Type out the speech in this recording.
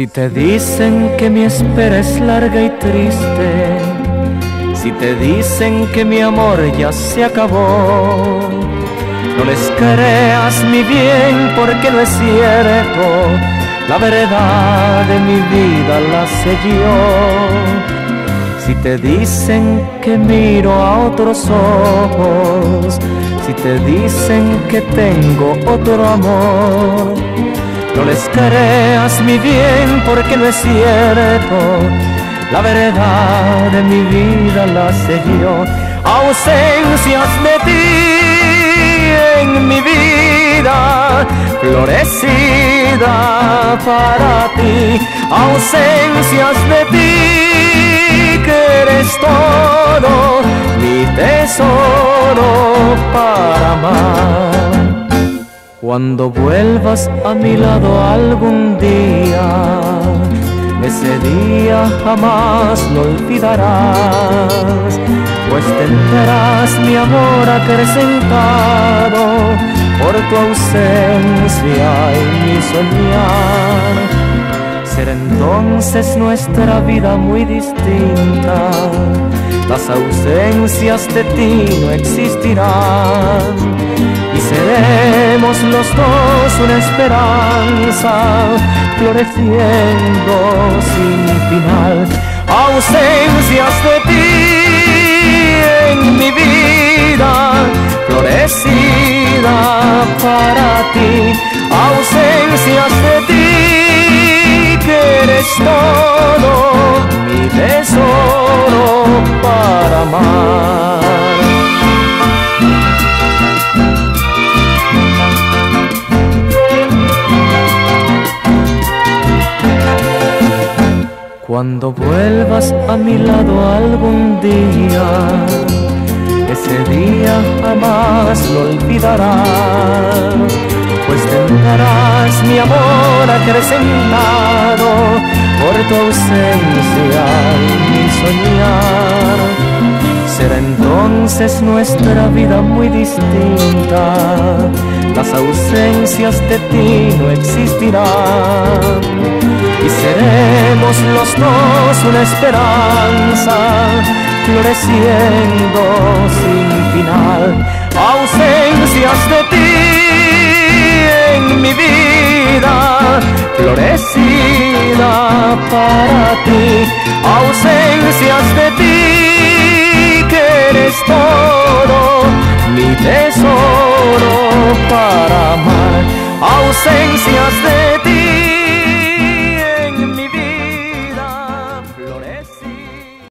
Si te dicen que mi espera es larga y triste, si te dicen que mi amor ya se acabó, no les creas mi bien porque no es cierto, la verdad de mi vida la sé yo. Si te dicen que miro a otros ojos, si te dicen que tengo otro amor, no les creas mi bien porque no es cierto. La verdad de mi vida la sé yo. Ausencias de ti en mi vida, florecida para ti. Ausencias de ti que eres todo, mi tesoro para amar. Cuando vuelvas a mi lado algún día, ese día jamás lo olvidarás, pues tendrás mi amor acrecentado por tu ausencia y mi soñar. Entonces nuestra vida muy distinta, las ausencias de ti no existirán seremos los dos una esperanza floreciendo sin final. Ausencias de ti en mi vida, florecida para ti. Eres todo mi tesoro para amar. Cuando vuelvas a mi lado algún día, ese día jamás lo olvidarás, pues tendrás mi amor acrecentado ausencia y mi soñar. Será entonces nuestra vida muy distinta, las ausencias de ti no existirán y seremos los dos una esperanza floreciendo sin final. Ausencias de ti en mi vida, florecida para ti. Ausencias de ti que eres todo, mi tesoro para amar. Ausencias de